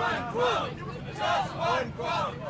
one quote, just one quote.